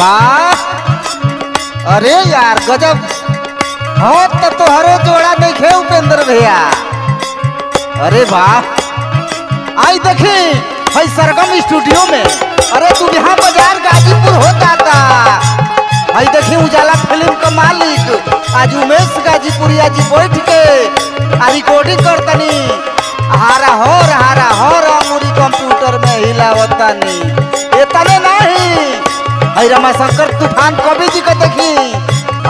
वाह अरे यार, गजब। हाँ तो तोहरो जोड़ा नहीं खे उपेंद्र भैया। अरे वाह आई देखी, भाई सरगम स्टूडियो में। अरे तू यहाँ बाज़ार गाजीपुर हो जाता भाई देखी, उजाला फ़िल्म का मालिक, आज उमेश गाजीपुरिया जी बैठ के आ रिकॉर्डिंग करतनी। हारा हो हारा हो अंगूरी कंप्यूटर में हिलावतानी। इतने नहीं भाई रमाशंकर तूफ़ान कवि जी को देखी।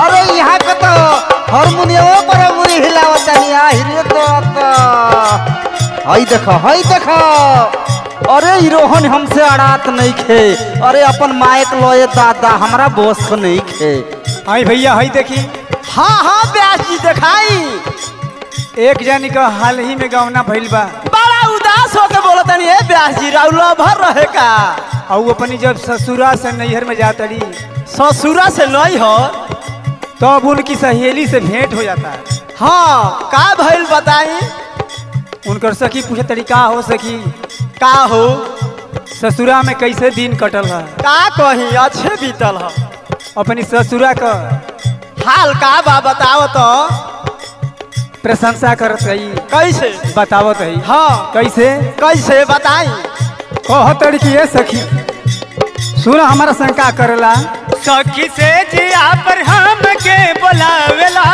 अरे यहाँ के तो हारमोनियमो पर अंगूरी हिलावतानी आ हिरे तो हई देखो हई देखो। अरे रोहन हमसे अड़ात नहीं खे। अरे अपन मायक लोए दादा हमरा बोस को नहीं खे। आई भैया हई देखी। हाँ हाँ व्यास जी दिखाई। एक जनी का हाल ही में गवना भइल बा। बड़ा उदास होके बोलत तनी ए व्यास जी राउला भर रहे का? और अपनी जब ससुरा से नैहर में जातड़ी। ससुरा से नहीं हो तब तो उनकी सहेली से भेंट हो जाता। है हाँ का भइल बताई? उनकर सखी पूछे तरीका हो सखी? का हो? ससुरा में कैसे दिन कटल है? का कही? अच्छे बीतल हो। अपनी ससुरा का हाल का बा बताओ तो प्रशंसा करत रही। कैसे? बतावत रही। हाँ। कैसे? कैसे? बताई। कह तड़की सखी सुन हमारा शंका करला। सखी से जिया पर हम के बोलावेला।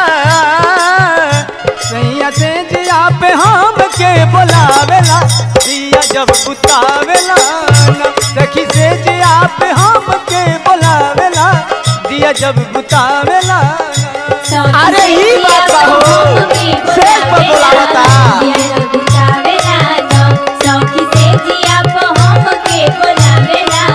सैया से जिया पे हम के बोलावेला। जिया जब बुतावेला सखी से जिया पे हम के बोलावेला। दिया जब बुतावेला अरे ई बात बा हो शेष पर बोलावता। वाह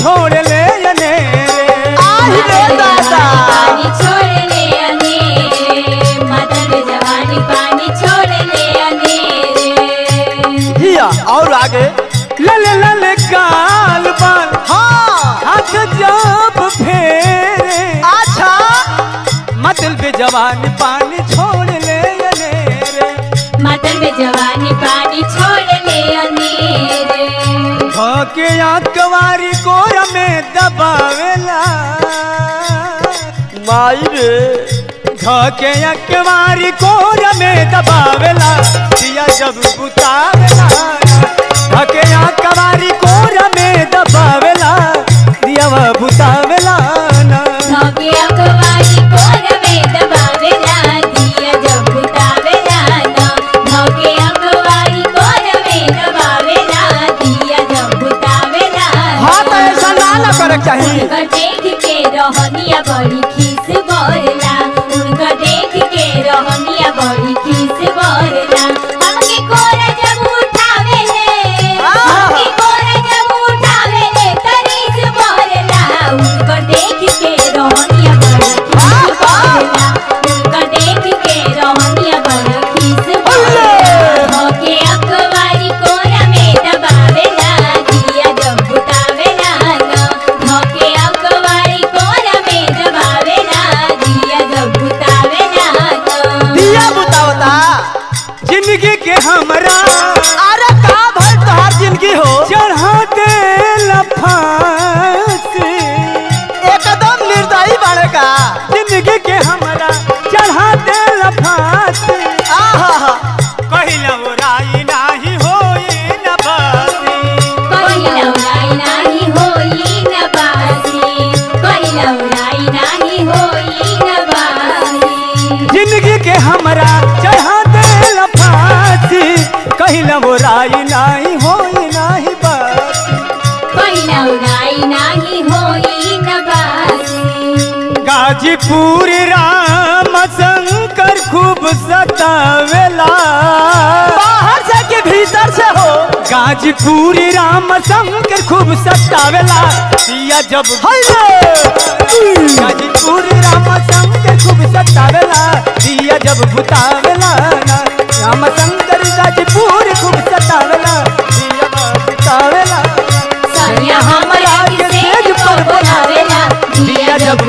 छोड़ ले अनेरे आही रे दादा पानी छोड़ ले अनेरे मदन जवानी पानी छोड़ ले अनेरे हिया और आगे। लल लल गाल पान हाँ हाथ जब फेरे। अच्छा। बे जवानी पान छोड़ ले अनेरे मदन में जवानी पानी छोड़ ले अनेरे धोके कवारी में दबावेला। माई रे धके कवारी कोर में दबावेला। दिया जब बुतावेला। धके कवारी बड़ी ज़िंदगी के हमरा चढ़ा दे लफासी कहीं बुराई वो होई नाही हो नाही गाजीपुर राम शंकर खूब सतावेला। गाजीपुर राम शंकर खूब सतावेला। दिया जब गाजीपुर राम शंकर खूब सतावेला। दिया जब बुतावेला ना राम शंकर गाजीपुर खूब सतावेला। दिया जब बुतावेला सैया हमरा के सेज पर बनावेला। दिया जब